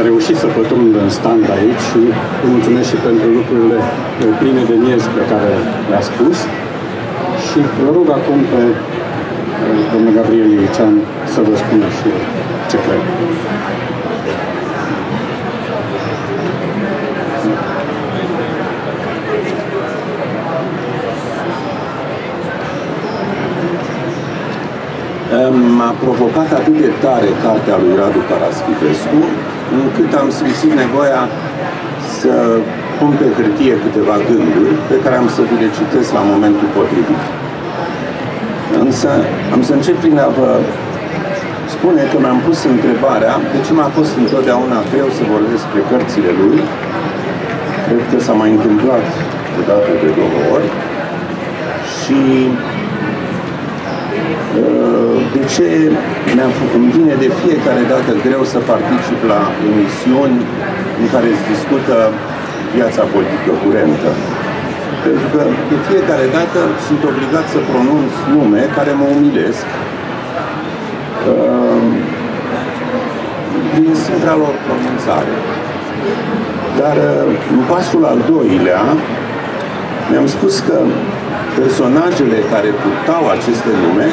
a reușit să pătrundă în stand aici și îi mulțumesc și pentru lucrurile pline de miez pe care le-a spus. Și vă rog acum pe domnul Gabriel Ilicean să vă spună și ce cred. M-a provocat atât de tare cartea lui Radu Paraschivescu, încât am simțit nevoia să pun pe hârtie câteva gânduri pe care am să vi le citesc la momentul potrivit. Însă am să încep prin a vă spune că mi-am pus întrebarea de ce m-a fost întotdeauna greu să vorbesc despre cărțile lui. Cred că s-a mai întâmplat de dată de două ori. Și uh, de ce îmi vine de fiecare dată greu să particip la emisiuni în care se discută viața politică curentă. Pentru că de fiecare dată sunt obligat să pronunț nume care mă umilesc uh, din simpla lor pronunțare. Dar uh, în pasul al doilea mi-am spus că personajele care purtau aceste nume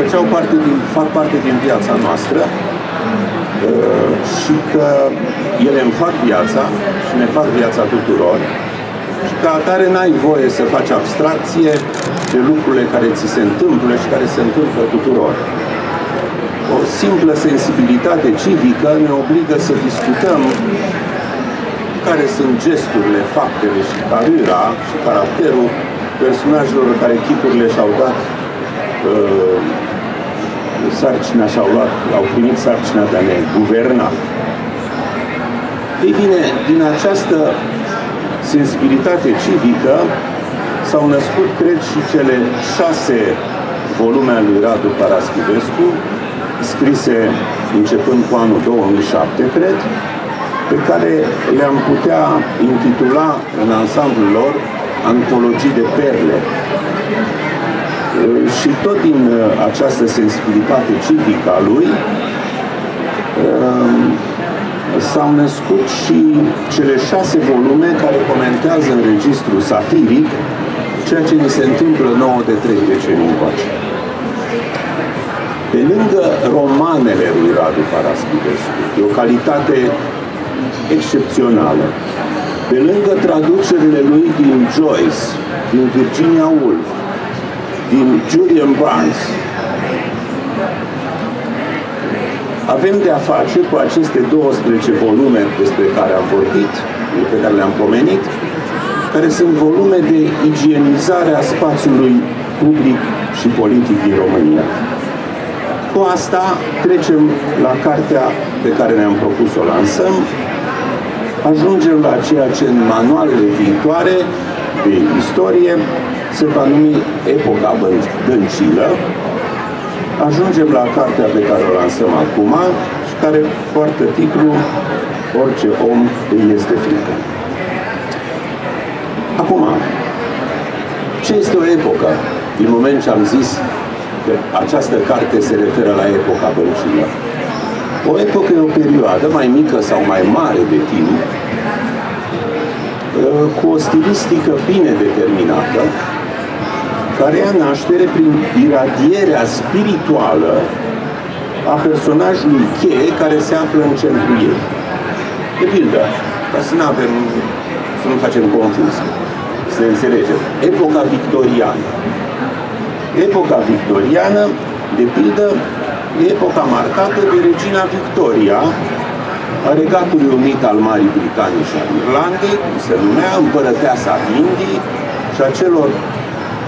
făceau parte din, fac parte din viața noastră uh, și că ele îmi fac viața și ne fac viața tuturor și ca atare n-ai voie să faci abstracție de lucrurile care ți se întâmplă și care se întâmplă tuturor. O simplă sensibilitate civică ne obligă să discutăm care sunt gesturile, faptele și carâra și caracterul personajelor care chipurile și-au dat uh, sarcina și-au luat, au primit sarcina de a ne guverna. Ei bine, din această sensibilitate civică s-au născut, cred, și cele șase volume ale lui Radu Paraschivescu, scrise începând cu anul 2007, cred, pe care le-am putea intitula în ansamblul lor antologii de perle. Și tot din uh, această sensibilitate civică a lui, um, s-au născut și cele șase volume care comentează în registru satiric ceea ce ni se întâmplă nouă de trei decenii încoace. Pe lângă romanele lui Radu Paraschivescu, de o calitate excepțională, pe lângă traducerile lui din Joyce, din Virginia Woolf, din Julian Barnes, avem de a face cu aceste 12 volume despre care am vorbit, pe care le-am pomenit, care sunt volume de igienizare a spațiului public și politic din România. Cu asta trecem la cartea pe care ne-am propus să o lansăm. Ajungem la ceea ce în manualele viitoare de istorie se va numi Epoca Dăncilă, ajungem la cartea pe care o lansăm acum și care poartă titlul Orice om îi este frică. Acum, ce este o epocă? Din moment ce am zis că această carte se referă la epoca băncilor. O epocă e o perioadă mai mică sau mai mare de timp, cu o stilistică bine determinată, care ia naștere prin iradierea spirituală a personajului cheie care se află în centrul ei. De pildă, ca să nu avem, să nu facem confuzie, să înțelegem. Epoca victoriană. Epoca victoriană, de pildă, e epoca marcată de regina Victoria, a Regatului Unit al Marii Britanii și al Irlandei, cum se numea împărăteasa Indii și a celor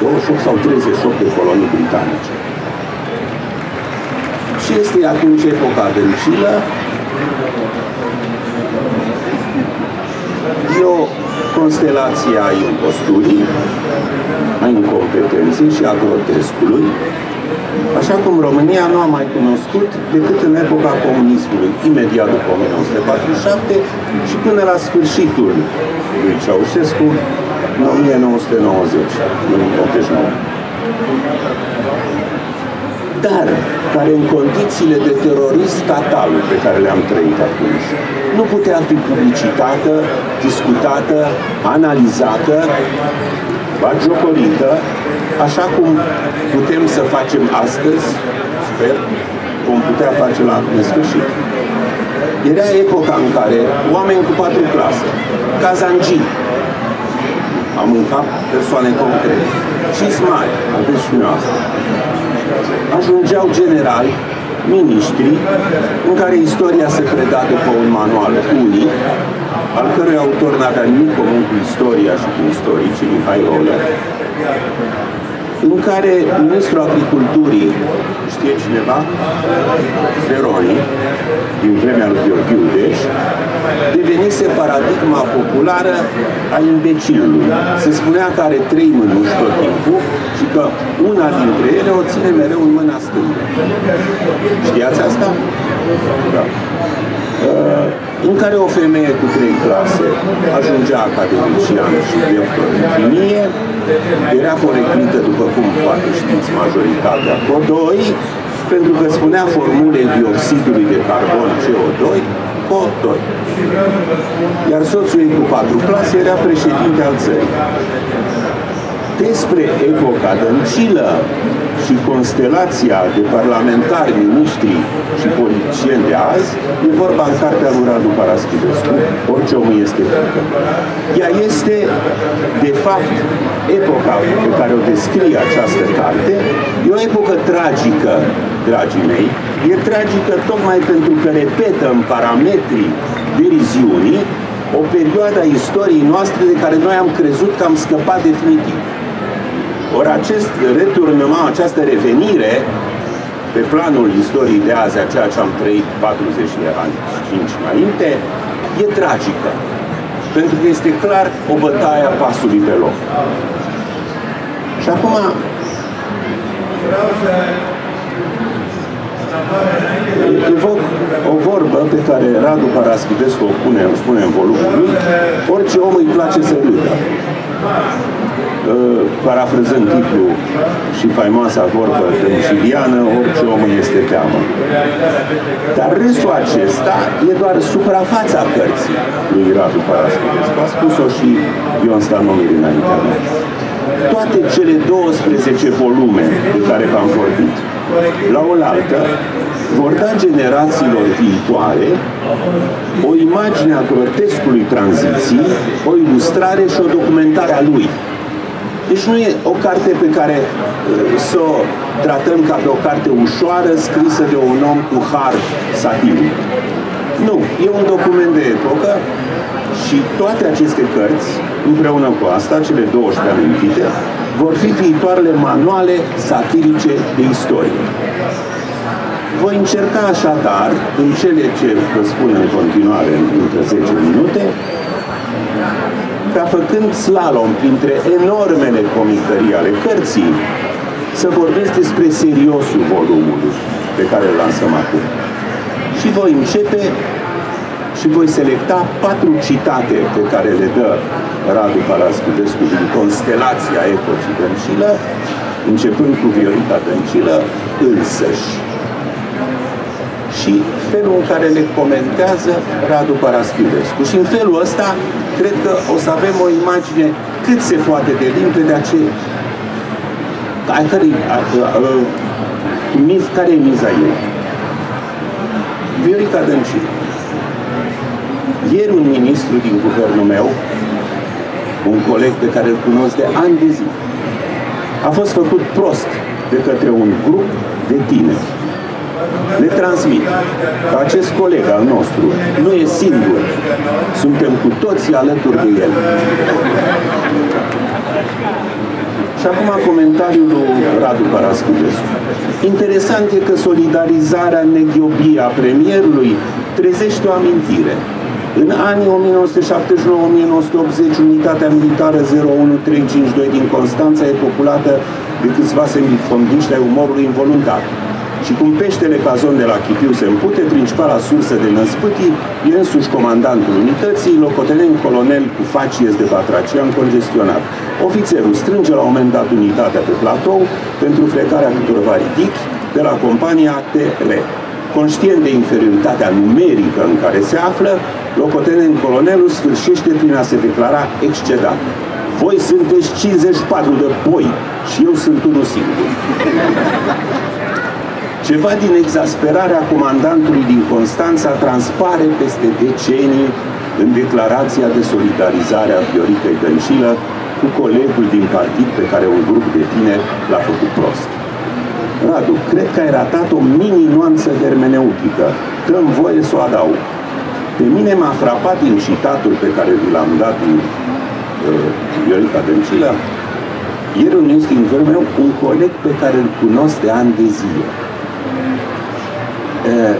28 sau 38 de colonii britanice. Și este atunci epoca dăncilă. E o constelație a imposturii, a incompetenței și a grotescului, așa cum România nu a mai cunoscut decât în epoca comunismului, imediat după 1947 și până la sfârșitul lui Ceaușescu, în 1990, în 89. Dar care în condițiile de terorism statal pe care le-am trăit atunci, nu putea fi publicitată, discutată, analizată, bagiocorită, așa cum putem să facem astăzi, sper, vom putea face la nesfârșit. Era epoca în care oameni cu patru clase, cazangii, am în cap persoane concrete, cinci mari, aveți și noastră, ajungeau generali, miniștri, în care istoria se preda după un manual unic, al cărui autor n-avea nimic comun cu istoria și cu istoricii, Mihai Rolă, în care ministrul agriculturii, știe cineva, Feroni, din vremea lui Gheorghe Udeș, devenise paradigma populară a imbecilului. Se spunea că are trei mânuși tot timpul și că una dintre ele o ține mereu în mâna stângă. Știați asta? Da. Uh, în care o femeie cu trei clase ajungea academician și director în chimie, era poreclită, după cum poate știți majoritatea, CO2, pentru că spunea formule dioxidului de carbon CO2, CO2. Iar soțul ei cu patru clase era președinte al țării despre epoca dăncilă și constelația de parlamentari, miniștri și politicieni de azi, e vorba în cartea lui Radu Paraschivescu, orice om este frică. Ea este, de fapt, epoca pe care o descrie această carte, e o epocă tragică, dragii mei, e tragică tocmai pentru că repetă în parametrii deriziunii o perioadă a istoriei noastre de care noi am crezut că am scăpat definitiv. Ori acest returnământ, această revenire pe planul istoriei de azi, a ceea ce am trăit 40 de ani, 5 înainte, e tragică. Pentru că este clar o bătaie a pasului pe loc. Și acum evoc o vorbă pe care Radu Paraschivescu o pune, o spune în volumul lui, orice om îi place să râdă. Uh, parafrazând titlul și faimoasa vorbă tămșiliană, orice om este teamă. Dar râsul acesta e doar suprafața cărții lui Radu Parasculescu. A spus-o și Ion Stanomir înaintea mea. Toate cele 12 volume de care v-am vorbit, la oaltă, vor da generațiilor viitoare o imagine a grotescului tranziției, o ilustrare și o documentare a lui. Deci nu e o carte pe care uh, să o tratăm ca pe o carte ușoară, scrisă de un om cu har satiric. Nu, e un document de epocă și toate aceste cărți, împreună cu asta, cele 12 amintite, vor fi viitoarele manuale satirice de istorie. Voi încerca așadar, în cele ce vă spun în continuare între 10 minute, ca făcând slalom printre enormele comicării ale cărții, să vorbesc despre seriosul volumului pe care îl lansăm acum. Și voi începe și voi selecta patru citate pe care le dă Radu Paraschivescu din Constelația Epocii Dăncilă, începând cu Viorica Dăncilă însăși și felul în care le comentează Radu Paraschivescu. Și în felul ăsta, cred că o să avem o imagine cât se poate de limpede a ce a care, a, a, a, miz, care e miza ei? Viorica Dăncilă. Ieri un ministru din guvernul meu, un coleg pe care îl cunosc de ani de zi, a fost făcut prost de către un grup de tineri le transmit că acest coleg al nostru nu e singur, suntem cu toții alături de el. Și acum comentariul lui Radu Parascutescu. Interesant e că solidarizarea neghiobie a premierului trezește o amintire. În anii 1979-1980, unitatea militară 01352 din Constanța e populată de câțiva semifondiști ai umorului involuntar. Și cum peștele cazon de la Chipiu se împute, principala sursă de năspâtii e însuși comandantul unității, locotenent colonel cu facies de batracian congestionat. Ofițerul strânge la un moment dat unitatea pe platou pentru frecarea câtorva ridichi de la compania TR. conștient de inferioritatea numerică în care se află, locotenent colonelul sfârșește prin a se declara excedat. Voi sunteți 54 de boi și eu sunt unul singur. Ceva din exasperarea comandantului din Constanța transpare peste decenii în declarația de solidarizare a Vioricăi Dăncilă cu colegul din partid pe care un grup de tineri l-a făcut prost. Radu, cred că ai ratat o mini-nuanță hermeneutică. Dăm voie să o adaug. Pe mine m-a frapat din citatul pe care vi l-am dat din uh, Viorica Dăncilă. Ieri un din meu un coleg pe care îl cunosc de ani de zile. Uh,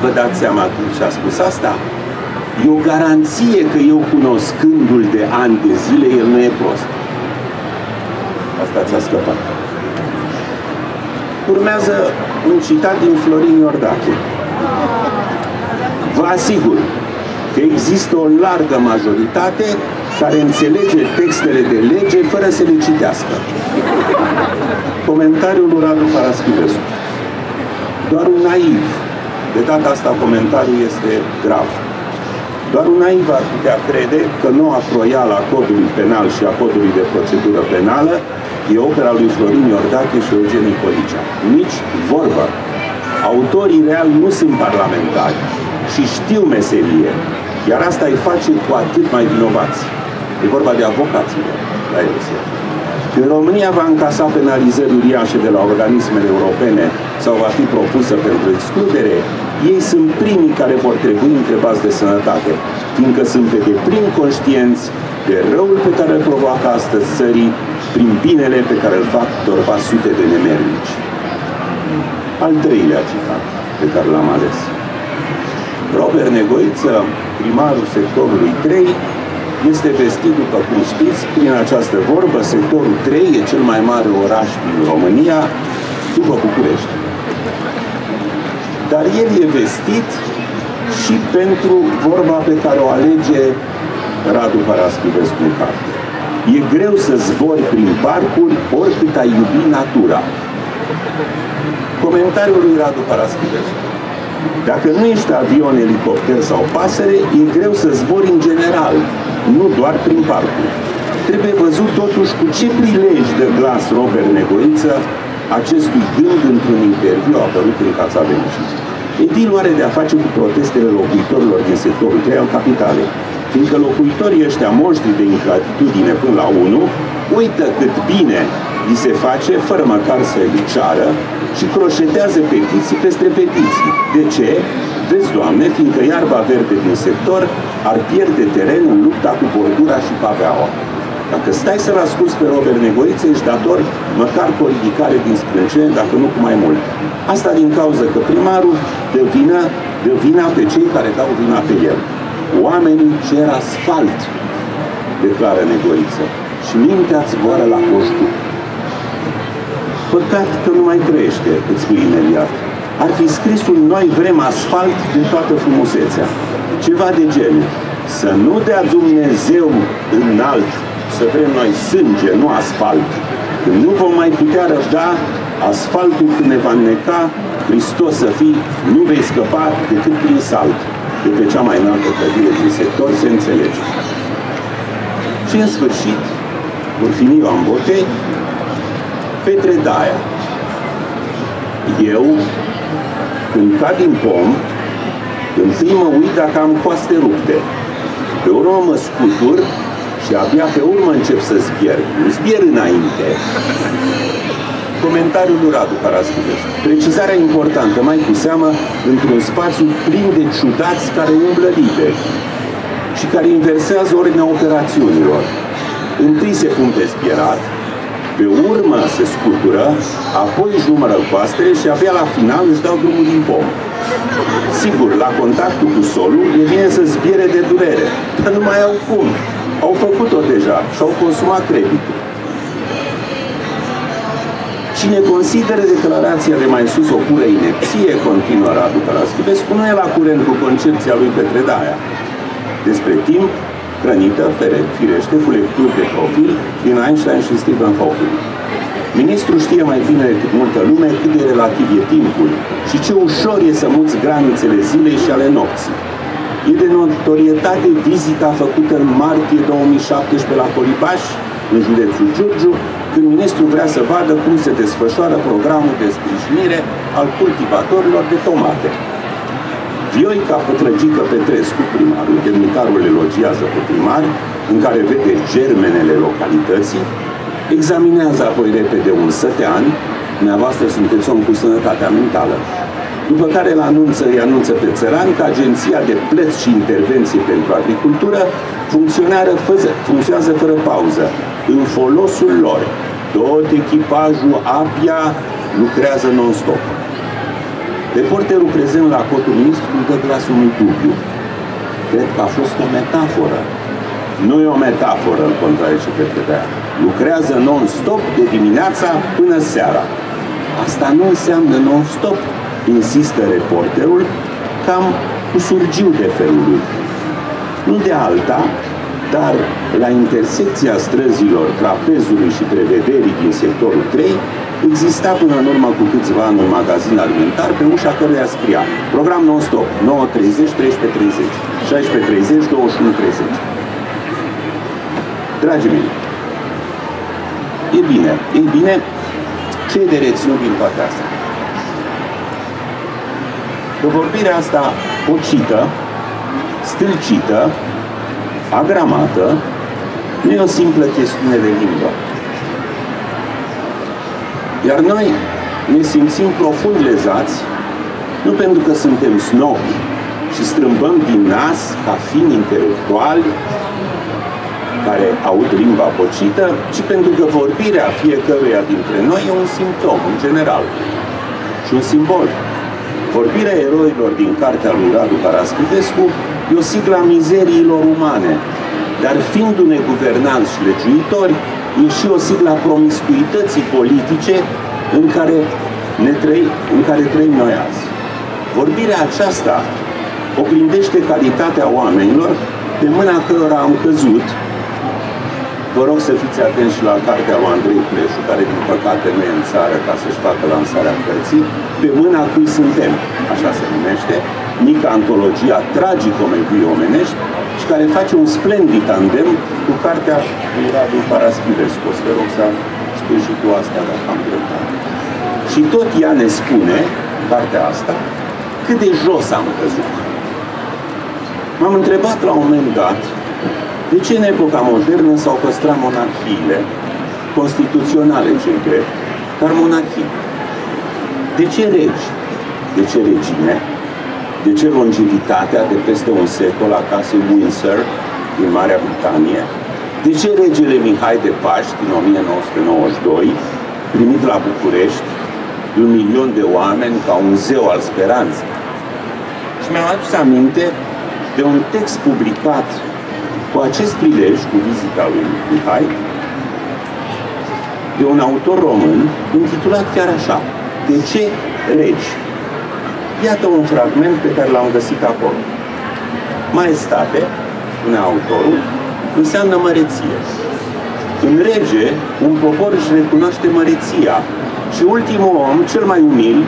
vă dați seama cum și-a spus asta? E o garanție că eu cunoscându-l de ani de zile, el nu e prost. Asta ți-a scăpat. Urmează un citat din Florin Iordache. Vă asigur că există o largă majoritate care înțelege textele de lege fără să le citească. Comentariul lui Radu Paraschivescu. Doar un naiv, de data asta comentariul este grav, doar un naiv ar putea crede că noua croială a codului penal și a codului de procedură penală e opera lui Florin Iordache și Eugen Nicolicea. Nici vorbă. Autorii reali nu sunt parlamentari și știu meserie, iar asta îi face cu atât mai vinovați. E vorba de avocații la EUSE. Când România va încasa penalizări uriașe de la organismele europene sau va fi propusă pentru excludere, ei sunt primii care vor trebui întrebați de sănătate, fiindcă sunt pe deplin conștienți de răul pe care îl provoacă astăzi țării prin binele pe care îl fac dorba sute de nemernici. Al treilea citat pe care l-am ales. Robert Negoiță, primarul sectorului 3, este vestit, după cum știți, prin această vorbă, sectorul 3 e cel mai mare oraș din România, după București. Dar el e vestit și pentru vorba pe care o alege Radu Paraschivescu în carte. E greu să zbori prin parcuri oricât ai iubi natura. Comentariul lui Radu Paraschivescu. Dacă nu ești avion, elicopter sau pasăre, e greu să zbori în general, nu doar prin parcuri. Trebuie văzut totuși cu ce prilej de glas Robert Negoiță acestui gând într-un interviu apărut în Cața Vencii. Edilul are de a face cu protestele locuitorilor din sectorul 3 al capitalei, fiindcă locuitorii ăștia monștri de ingratitudine până la 1 uită cât bine li se face fără măcar să îi ceară și croșetează petiții peste petiții. De ce? Vezi, Doamne, fiindcă iarba verde din sector ar pierde teren în lupta cu bordura și paveaua. Dacă stai să-l asculți pe Robert Negoiță, ești dator măcar cu o ridicare din sprâncene, dacă nu cu mai mult. Asta din cauza că primarul dă vina, dă vina pe cei care dau vina pe el. Oamenii cer asfalt, declară Negoiță, și mintea zboară la coștul. Păcat că nu mai trăiește, îți spui imediat. Ar fi scris un noi vrem asfalt de toată frumusețea. Ceva de genul. Să nu dea Dumnezeu înalt, să vrem noi sânge, nu asfalt. Când nu vom mai putea răbda, asfaltul când ne va neca, Hristos să fii, nu vei scăpa decât prin salt. De pe cea mai înaltă clădire din sector se înțelege. Și în sfârșit, vor fi Ioan Botei, Petre Daia. Eu, când cad din pom, întâi mă uit dacă am coaste rupte. Pe urmă mă scutur și abia pe urmă încep să zbier. Nu zbier înainte. Comentariul lui Radu Paraschivescu. Precizarea importantă, mai cu seamă, într-un spațiu plin de ciudați care umblă liber și care inversează ordinea operațiunilor. Întâi se pun pe zbierat, pe urmă se scutură, apoi își numără coastele și abia la final își dau drumul din pom. Sigur, la contactul cu solul e bine să zbiere de durere, dar nu mai au cum. Au făcut-o deja și au consumat creditul. Cine consideră declarația de mai sus o pură inepție, continuă Radu Paraschivescu, nu e la curent cu concepția lui Petre Daia. Despre timp, hrănită, firește, cu lecturi de profil din Einstein și Stephen Hawking. Ministrul știe mai bine decât multă lume cât de relativ e timpul și ce ușor e să muți granițele zilei și ale nopții. E de notorietate vizita făcută în martie 2017 la Colibaș, în județul Giurgiu, când ministrul vrea să vadă cum se desfășoară programul de sprijinire al cultivatorilor de tomate. Vioica Pătrăgică Petrescu, primarul, demnitarul elogiază pe primar, în care vede germenele localității, examinează apoi repede un sătean, dumneavoastră sunteți om cu sănătatea mentală, după care îl anunță, îi anunță pe țăran că Agenția de Plăți și Intervenții pentru Agricultură funcționează fără pauză, în folosul lor. Tot echipajul APIA lucrează non-stop. Reporterul prezent la cotul ministrului dă glasul unui dubiu. Cred că a fost o metaforă. Nu e o metaforă în contrazice pe PDA. Lucrează non-stop de dimineața până seara. Asta nu înseamnă non-stop, insistă reporterul, cam cu surgiu de felul lui. Nu de alta, dar la intersecția străzilor, trapezului și prevederii din sectorul 3, exista până în urmă cu câțiva ani un magazin alimentar pe ușa căruia scria program non-stop, 9.30, 13.30, 16.30, 21.30. Dragii mei, e bine, e bine, ce e de reținut din toate astea? Că vorbirea asta pocită, stâlcită, agramată, nu e o simplă chestiune de limbă. Iar noi ne simțim profund lezați, nu pentru că suntem snobi și strâmbăm din nas ca fiind intelectuali care aud limba pocită, ci pentru că vorbirea fiecăruia dintre noi e un simptom, în general, și un simbol. Vorbirea eroilor din cartea lui Radu Paraschivescu e o sigla mizeriilor umane, dar fiind un guvernanți și legiuitori, e și o sigla promiscuității politice în care, ne trăi, în care trăim noi azi. Vorbirea aceasta oglindește calitatea oamenilor pe mâna cărora am căzut. Vă rog să fiți atenți și la cartea lui Andrei Pleșu, care din păcate nu e în țară ca să-și facă lansarea cărții, pe mâna cui suntem, așa se numește, mica antologia tragicomedii omenești și care face un splendid tandem cu cartea lui Radu Paraschivescu. O să te rog să spui și tu asta dacă am dreptate. Și tot ea ne spune, partea asta, cât de jos am căzut. M-am întrebat la un moment dat de ce în epoca modernă s-au păstrat monarhiile constituționale, ce drept, dar monarhii. De ce regi? De ce regine? De ce longevitatea de peste un secol a casei Windsor din Marea Britanie? De ce regele Mihai de Paști din 1992, primit la București de un milion de oameni ca un zeu al speranței? Și mi-am adus aminte de un text publicat cu acest prilej, cu vizita lui Mihai, de un autor român, intitulat chiar așa, De ce regi? Iată un fragment pe care l-am găsit acolo. Maestate, spune autorul, înseamnă măreție. În rege, un popor își recunoaște măreția și ultimul om, cel mai umil,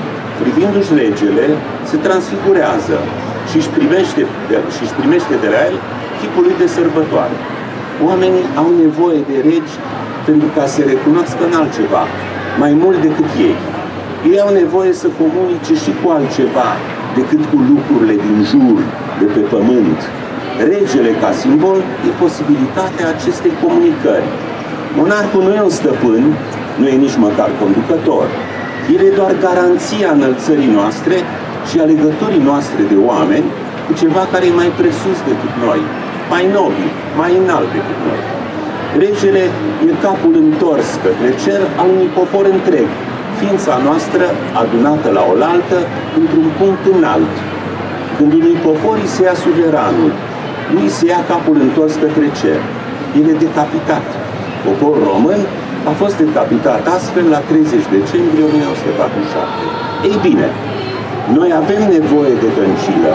privindu-și regele, se transfigurează și își primește, de, și își primește de la el chipul lui de sărbătoare. Oamenii au nevoie de regi pentru ca să se recunoască în altceva, mai mult decât ei. Ei au nevoie să comunice și cu altceva decât cu lucrurile din jur, de pe pământ. Regele ca simbol e posibilitatea acestei comunicări. Monarhul nu e un stăpân, nu e nici măcar conducător. El e doar garanția înălțării noastre și a legăturii noastre de oameni cu ceva care e mai presus decât noi, mai nobil, mai înalt decât noi. Regele e capul întors către cer al unui popor întreg, ființa noastră adunată la oaltă într-un punct înalt. Când unui popor îi se ia suveranul, nu îi se ia capul întors către cer. El e decapitat. Poporul român a fost decapitat astfel la 30 decembrie 1947. Ei bine, noi avem nevoie de dăncilă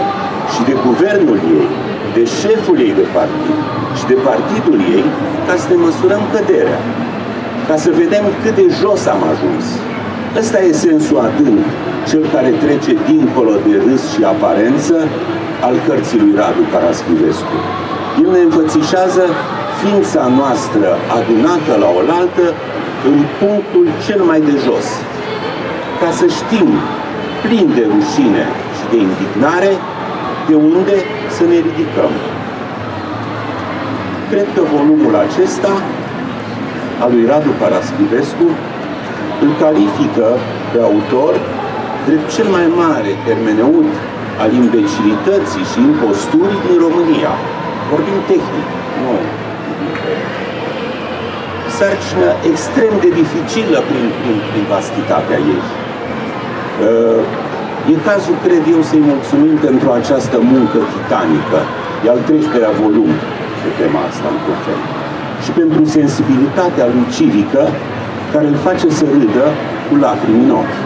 și de guvernul ei, de șeful ei de partid și de partidul ei ca să ne măsurăm căderea. ca să vedem cât de jos am ajuns. Ăsta e sensul adânc, cel care trece dincolo de râs și aparență al cărții lui Radu Caraschivescu. El ne înfățișează ființa noastră adunată la oaltă în punctul cel mai de jos, ca să știm, plin de rușine și de indignare, de unde să ne ridicăm. Cred că volumul acesta al lui Radu Paraschivescu îl califică pe autor drept cel mai mare hermeneut al imbecilității și imposturii din România. Vorbim tehnic, nu. Sarcină extrem de dificilă prin, prin, prin vastitatea ei. Uh, e cazul, cred eu, să-i mulțumim pentru această muncă titanică. E al 13-lea volum pe tema asta, în fel. Și pentru sensibilitatea lui civică, care îl face să râdă cu lacrimi în ochi.